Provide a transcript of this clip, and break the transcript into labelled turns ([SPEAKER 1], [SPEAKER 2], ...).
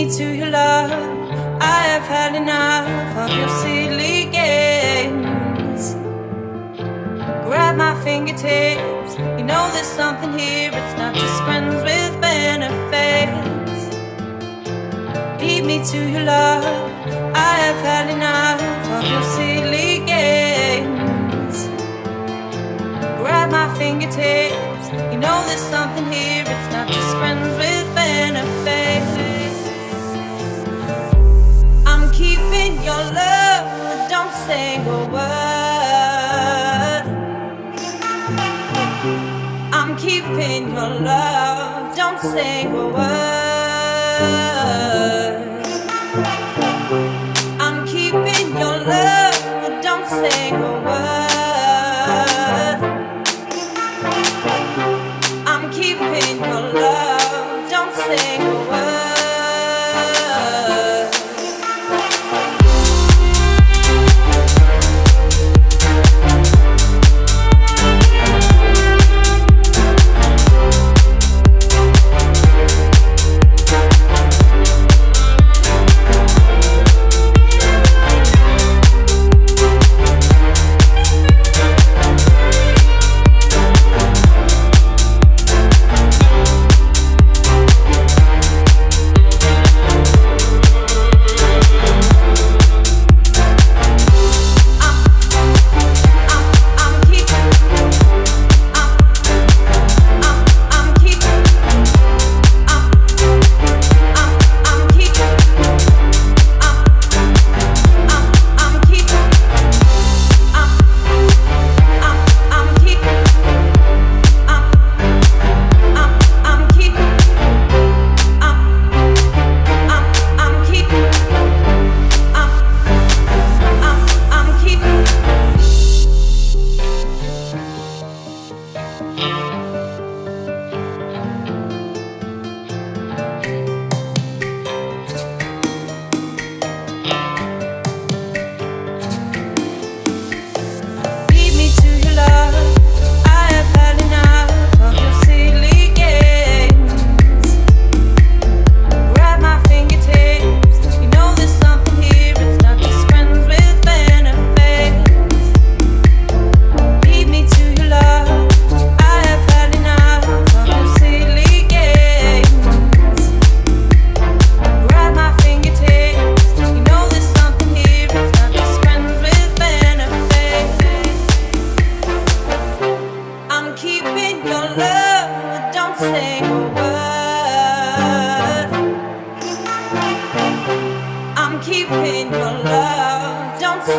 [SPEAKER 1] Me to your love. I have had enough of your silly games. Grab my fingertips. You know there's something here. It's not just friends with benefits. Lead me to your love. I have had enough of your silly games. Grab my fingertips. You know there's something here. Keeping your love. Don't say a word. I'm keeping your love. Don't say a word.